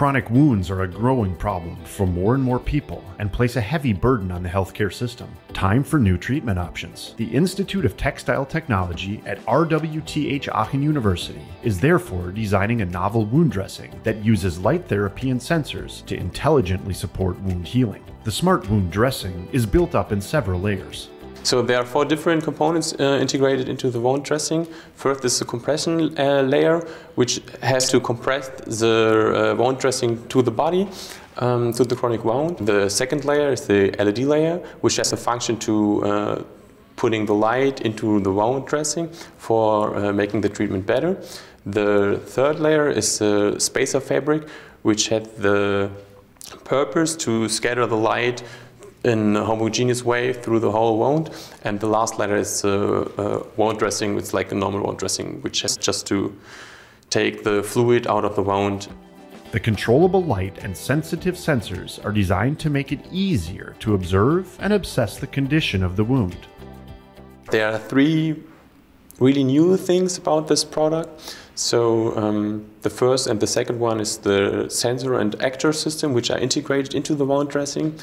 Chronic wounds are a growing problem for more and more people and place a heavy burden on the healthcare system. Time for new treatment options. The Institute of Textile Technology at RWTH Aachen University is therefore designing a novel wound dressing that uses light therapy and sensors to intelligently support wound healing. The Smart Wound dressing is built up in several layers. So there are four different components uh, integrated into the wound dressing. First is the compression uh, layer, which has to compress the uh, wound dressing to the body, um, to the chronic wound. The second layer is the LED layer, which has a function to uh, putting the light into the wound dressing for uh, making the treatment better. The third layer is the spacer fabric, which had the purpose to scatter the light in a homogeneous way through the whole wound. And the last layer is uh, uh, wound dressing. It's like a normal wound dressing, which has just to take the fluid out of the wound. The controllable light and sensitive sensors are designed to make it easier to observe and assess the condition of the wound. There are three really new things about this product. So um, the first and the second one is the sensor and actor system, which are integrated into the wound dressing.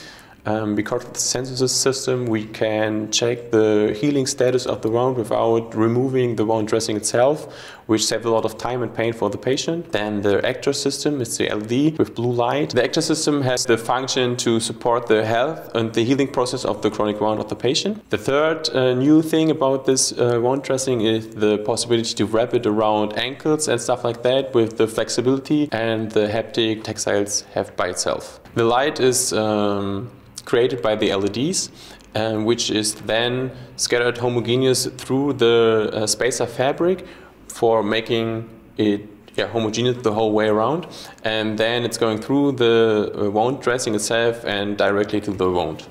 Um, because of the sensor system, we can check the healing status of the wound without removing the wound dressing itself, which saves a lot of time and pain for the patient. Then the actor system is the LED with blue light. The actor system has the function to support the health and the healing process of the chronic wound of the patient. The third uh, new thing about this uh, wound dressing is the possibility to wrap it around ankles and stuff like that with the flexibility and the haptic textiles have by itself. The light is um, created by the LEDs, um, which is then scattered homogeneous through the uh, spacer fabric for making it yeah, homogeneous the whole way around. And then it's going through the uh, wound dressing itself and directly to the wound.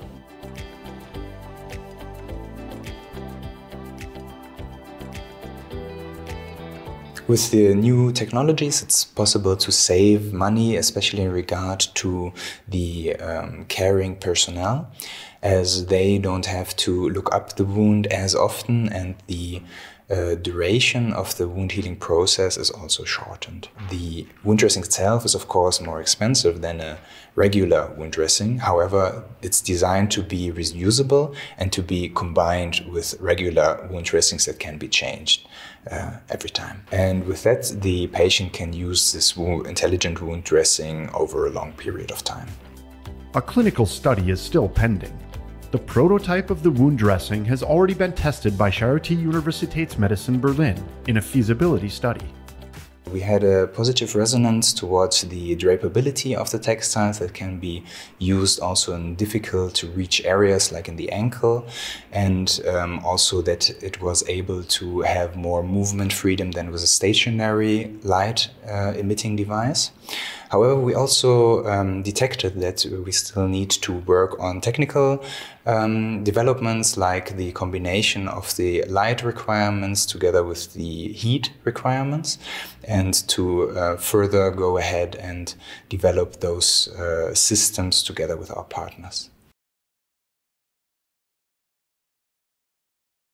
With the new technologies, it's possible to save money, especially in regard to the um, caring personnel, as they don't have to look up the wound as often and the uh, duration of the wound healing process is also shortened. The wound dressing itself is, of course, more expensive than a regular wound dressing. However, it's designed to be reusable and to be combined with regular wound dressings that can be changed uh, every time. And with that, the patient can use this wound, intelligent wound dressing over a long period of time. A clinical study is still pending. The prototype of the wound dressing has already been tested by Charité Universitätsmedizin Berlin in a feasibility study. We had a positive resonance towards the drapability of the textiles that can be used also in difficult to reach areas like in the ankle and um, also that it was able to have more movement freedom than with a stationary light uh, emitting device. However, we also um, detected that we still need to work on technical um, developments like the combination of the light requirements together with the heat requirements and to uh, further go ahead and develop those uh, systems together with our partners.